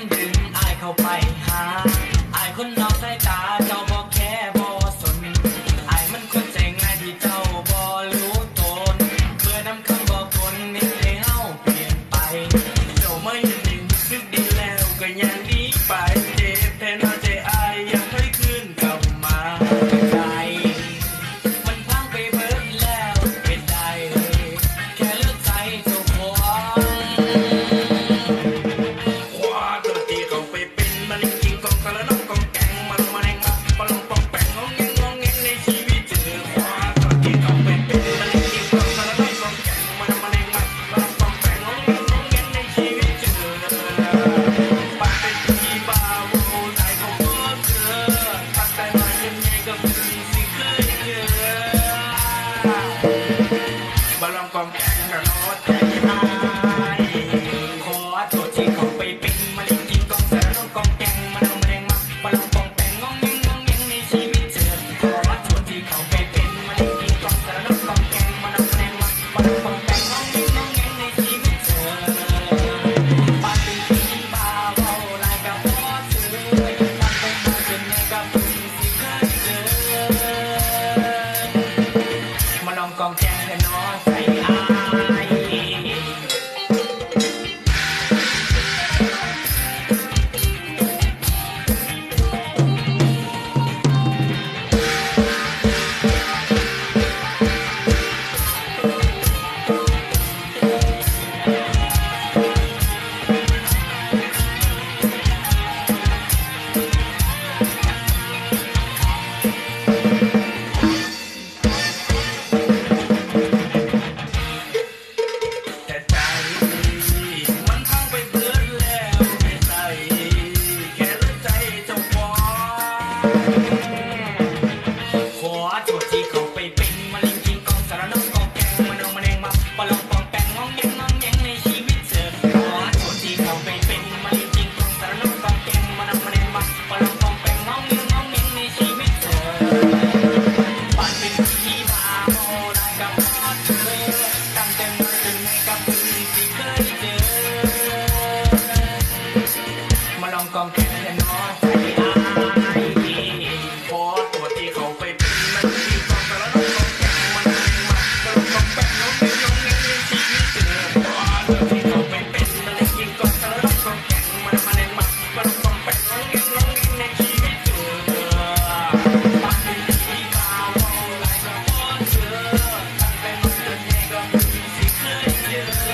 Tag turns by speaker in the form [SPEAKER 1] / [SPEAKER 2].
[SPEAKER 1] งดึงอายเข้าไป 哇塞 Pode Tico. yeah.